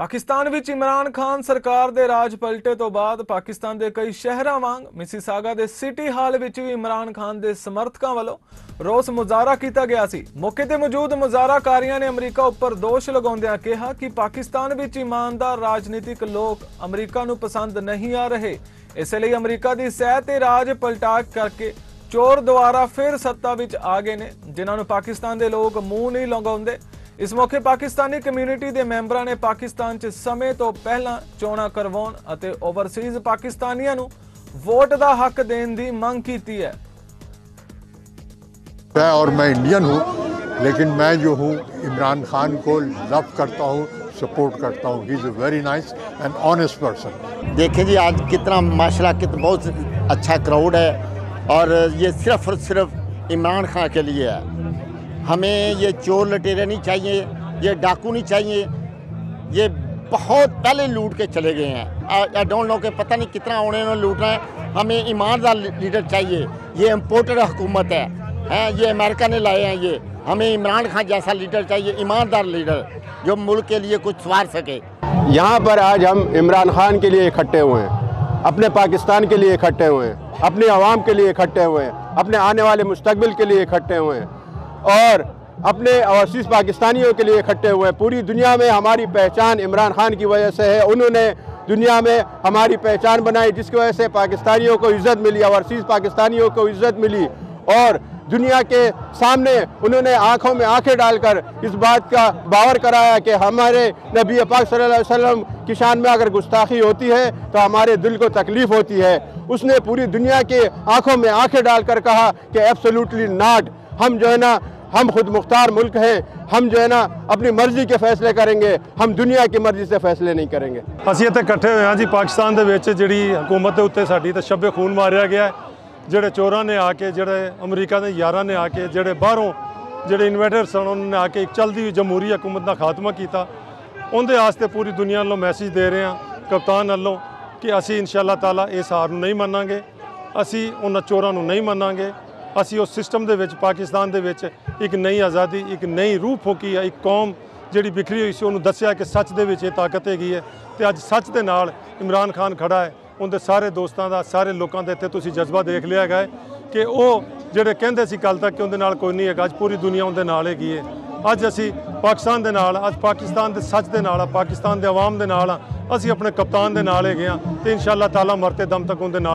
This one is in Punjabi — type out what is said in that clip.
ਪਾਕਿਸਤਾਨ ਵਿੱਚ ਇਮਰਾਨ ਖਾਨ ਸਰਕਾਰ ਦੇ ਰਾਜ ਪਲਟੇ ਤੋਂ ਬਾਅਦ ਪਾਕਿਸਤਾਨ ਦੇ ਕਈ ਸ਼ਹਿਰਾਂ ਵਾਂਗ ਮਿਸੀਸਾਗਾ ਦੇ ਸਿਟੀ ਹਾਲ ਵਿੱਚ ਵੀ ਇਮਰਾਨ ਖਾਨ ਦੇ ਸਮਰਥਕਾਂ ਵੱਲੋਂ ਰੋਸ ਮੁਜ਼ਾਹਰਾ ਕੀਤਾ ਗਿਆ ਸੀ। ਮੌਕੇ ਤੇ ਮੌਜੂਦ ਮੁਜ਼ਾਹਰਾਕਾਰੀਆਂ ਨੇ ਅਮਰੀਕਾ ਉੱਪਰ ਦੋਸ਼ ਲਗਾਉਂਦਿਆਂ ਕਿਹਾ ਕਿ ਪਾਕਿਸਤਾਨ ਵਿੱਚ ਇਮਾਨਦਾਰ ਰਾਜਨੀਤਿਕ ਲੋਕ ਅਮਰੀਕਾ ਨੂੰ ਪਸੰਦ ਨਹੀਂ ਆ ਰਹੇ। ਇਸੇ ਲਈ ਅਮਰੀਕਾ ਦੀ ਸਹਿ ਤੇ ਰਾਜ ਪਲਟਾ ਕਰਕੇ ਚੋਰ ਦੁਆਰਾ ਫਿਰ ਸੱਤਾ ਵਿੱਚ ਆ ਗਏ ਨੇ, ਜਿਨ੍ਹਾਂ ਨੂੰ ਪਾਕਿਸਤਾਨ ਦੇ ਲੋਕ ਮੂੰਹ ਨਹੀਂ ਲਗਾਉਂਦੇ ਇਸ ਮੌਕੇ ਪਾਕਿਸਤਾਨੀ ਕਮਿਊਨਿਟੀ ਦੇ ਮੈਂਬਰਾਂ ਨੇ ਪਾਕਿਸਤਾਨ 'ਚ ਸਮੇਂ ਤੋਂ ਪਹਿਲਾਂ ਚੋਣਾਂ ਕਰਵਾਉਣ ਅਤੇ ਓਵਰਸੀਜ਼ ਪਾਕਿਸਤਾਨੀਆਂ ਨੂੰ ਵੋਟ ਦਾ ਹੱਕ ਦੇਣ ਦੀ ਮੰਗ ਕੀਤੀ ਹੈ है और मैं इंडियन हूँ लेकिन मैं जो हूँ इमरान खान को लव करता हूँ सपोर्ट करता हूँ he is a very nice and honest person देखें जी आज कितना माशाल्लाह कितना बहुत अच्छा क्राउड है और ये सिर्फ और सिर्फ इमरान खान के लिए है हमें ये चोर लटेरे नहीं चाहिए, ये डाकू नहीं चाहिए, ये बहुत पहले लूट के चले गए हैं। आई डोंट नो कि पता नहीं कितना उन्होंने लूटना है। हमें ईमानदार लीडर चाहिए। ये इम्पोर्टेड हुकूमत है। हैं, ये अमेरिका ने लाए हैं ये। हमें इमरान खान जैसा लीडर चाहिए, ईमानदार लीडर, जो मुल्क के लिए कुछ सवार सके। यहाँ पर आज हम इमरान खान के लिए इकट्ठे हुए हैं। अपने पाकिस्तान के लिए इकट्ठे हुए हैं। अपने आवाम के लिए इकट्ठे हुए हैं। अपने आने वाले मुस्तकबिल के लिए इकट्ठे हुए हैं। और अपने ओवरसीज़ पाकिस्तानियों के लिए इकट्ठे हुए हैं। पूरी दुनिया में हमारी पहचान इमरान खान की वजह से है। उन्होंने दुनिया में हमारी पहचान बनाई, जिसकी वजह से पाकिस्तानियों को इज़्ज़त मिली, ओवरसीज़ पाकिस्तानियों को इज़्ज़त मिली और दुनिया के सामने उन्होंने आँखों में आँखें डालकर इस बात का बावर कराया कि हमारे नबी पाक सल्लल्लाहु अलैहि वसल्लम की शान में अगर गुस्ताखी होती है तो हमारे दिल को तकलीफ़ होती है। उसने पूरी दुनिया के आँखों में आँखें डालकर कहा कि एब्सोल्युटली नॉट हम जो है ना हम खुद मुख्तार मुल्क हैं हम जो है ना अपनी मर्जी के फैसले करेंगे हम दुनिया की मर्जी से फैसले नहीं करेंगे ਅਸੀਂ ਇੱਥੇ ਇਕੱਠੇ ਹੋਏ ਹਾਂ ਜੀ ਪਾਕਿਸਤਾਨ ਦੇ ਵਿੱਚ ਜਿਹੜੀ ਹਕੂਮਤ ਦੇ ਉੱਤੇ ਸਾਡੀ ਤੇ ਸ਼ੱਬੇ ਖੂਨ ਮਾਰਿਆ ਗਿਆ ਹੈ ਜਿਹੜੇ ਚੋਰਾਂ ਨੇ ਆ ਕੇ ਜਿਹੜੇ ਅਮਰੀਕਾ ਦੇ ਯਾਰਾਂ ਨੇ ਆ ਕੇ ਜਿਹੜੇ ਬਾਹਰੋਂ ਜਿਹੜੇ ਇਨਵੇਟਰ ਸਨ ਉਹਨਾਂ ਨੇ ਆ ਕੇ ਇੱਕ ਚਲਦੀ ਹੋਈ ਜਮਹੂਰੀ ਹਕੂਮਤ ਦਾ ਖਾਤਮਾ ਕੀਤਾ ਉਹਦੇ ਵਾਸਤੇ ਪੂਰੀ ਦੁਨੀਆ ਵੱਲੋਂ ਮੈਸੇਜ ਦੇ ਰਹੇ ਹਾਂ ਕਪਤਾਨ ਵੱਲੋਂ ਕਿ ਅਸੀਂ ਇਨਸ਼ਾਅੱਲਾ ਤਾਲਾ ਇਸ ਹਾਰ ਨੂੰ ਨਹੀਂ ਮੰਨਾਂਗੇ ਅਸੀਂ ਉਹਨਾਂ ਚੋਰਾਂ ਨੂੰ ਨਹੀਂ ਮੰਨਾਂਗੇ ਅਸੀਂ ਉਸ ਸਿਸਟਮ ਦੇ ਵਿੱਚ, ਪਾਕਿਸਤਾਨ ਦੇ ਵਿੱਚ ਇੱਕ ਨਈ ਆਜ਼ਾਦੀ, ਇੱਕ ਨਈ ਰੂਹ ਫੂਕੀ ਹੈ, ਇੱਕ ਕੌਮ ਜਿਹੜੀ ਵਿਖਰੀ ਹੋਈ ਸੀ, ਉਹਨੂੰ ਦੱਸਿਆ ਕਿ ਸੱਚ ਦੇ ਵਿੱਚ ਇਹ ਤਾਕਤ ਹੈਗੀ ਹੈ। ਤੇ ਅੱਜ ਸੱਚ ਦੇ ਨਾਲ ਇਮਰਾਨ ਖਾਨ ਖੜਾ ਹੈ। ਉਹਦੇ ਸਾਰੇ ਦੋਸਤਾਂ ਦਾ, ਸਾਰੇ ਲੋਕਾਂ ਦਾ ਇੱਥੇ ਤੁਸੀਂ ਜਜ਼ਬਾ ਦੇਖ ਲਿਆ ਹੈਗਾ ਹੈ ਕਿ ਉਹ ਜਿਹੜੇ ਕਹਿੰਦੇ ਸੀ ਕੱਲ ਤੱਕ ਕਿ ਉਹਦੇ ਨਾਲ ਕੋਈ ਨਹੀਂ ਹੈਗਾ, ਅੱਜ ਪੂਰੀ ਦੁਨੀਆ ਉਹਦੇ ਨਾਲ ਹੈਗੀ ਹੈ। ਅੱਜ ਅਸੀਂ ਪਾਕਿਸਤਾਨ ਦੇ ਨਾਲ, ਅੱਜ ਪਾਕਿਸਤਾਨ ਦੇ ਸੱਚ ਦੇ ਨਾਲ ਆ ਪਾਕਿਸਤਾਨ ਦੇ ਆਵਾਮ ਦੇ ਨਾਲ ਆ ਅਸੀਂ ਆਪਣੇ ਕਪਤਾਨ ਦੇ ਨਾਲ ਹੈਗੇ ਆ ਤੇ ਇਨਸ਼ਾਅੱਲਾ ਤਾਲਾ ਮਰਤੇ ਦਮ ਤੱਕ ਉਹਦੇ ਨਾਲ